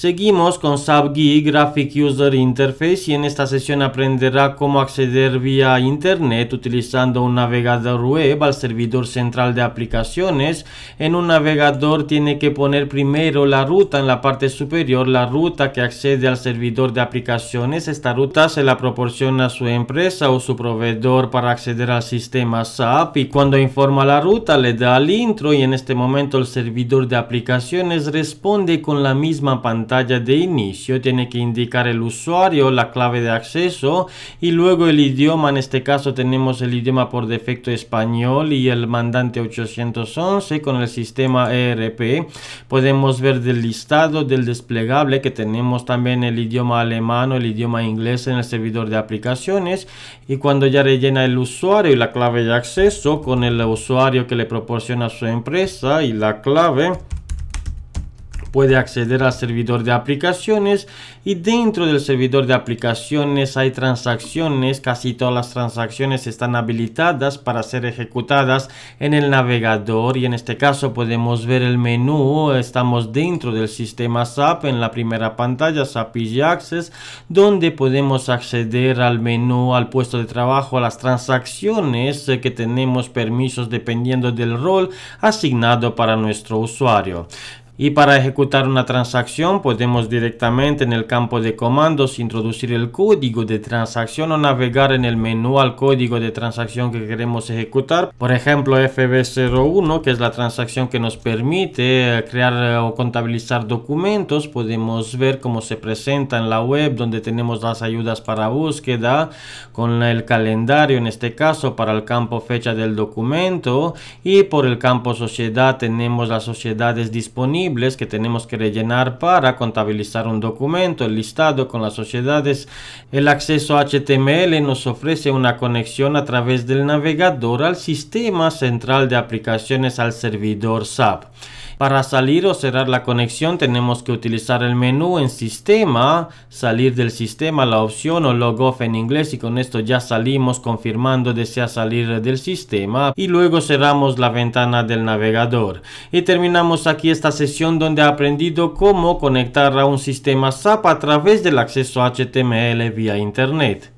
Seguimos con SAP GUI Graphic User Interface y en esta sesión aprenderá cómo acceder vía internet utilizando un navegador web al servidor central de aplicaciones. En un navegador tiene que poner primero la ruta en la parte superior, la ruta que accede al servidor de aplicaciones. Esta ruta se la proporciona a su empresa o su proveedor para acceder al sistema SAP y cuando informa la ruta le da al intro y en este momento el servidor de aplicaciones responde con la misma pantalla de inicio tiene que indicar el usuario, la clave de acceso y luego el idioma. En este caso tenemos el idioma por defecto español y el mandante 811 con el sistema ERP. Podemos ver del listado del desplegable que tenemos también el idioma alemán o el idioma inglés en el servidor de aplicaciones y cuando ya rellena el usuario y la clave de acceso con el usuario que le proporciona su empresa y la clave puede acceder al servidor de aplicaciones y dentro del servidor de aplicaciones hay transacciones, casi todas las transacciones están habilitadas para ser ejecutadas en el navegador y en este caso podemos ver el menú, estamos dentro del sistema SAP en la primera pantalla SAP Access donde podemos acceder al menú, al puesto de trabajo, a las transacciones que tenemos permisos dependiendo del rol asignado para nuestro usuario. Y para ejecutar una transacción podemos directamente en el campo de comandos introducir el código de transacción o navegar en el menú al código de transacción que queremos ejecutar. Por ejemplo FB01 que es la transacción que nos permite crear eh, o contabilizar documentos. Podemos ver cómo se presenta en la web donde tenemos las ayudas para búsqueda con el calendario en este caso para el campo fecha del documento y por el campo sociedad tenemos las sociedades disponibles que tenemos que rellenar para contabilizar un documento, el listado con las sociedades. El acceso HTML nos ofrece una conexión a través del navegador al sistema central de aplicaciones al servidor SAP. Para salir o cerrar la conexión tenemos que utilizar el menú en sistema, salir del sistema, la opción o log off en inglés y con esto ya salimos confirmando desea salir del sistema y luego cerramos la ventana del navegador. Y terminamos aquí esta sesión donde he aprendido cómo conectar a un sistema SAP a través del acceso HTML vía internet.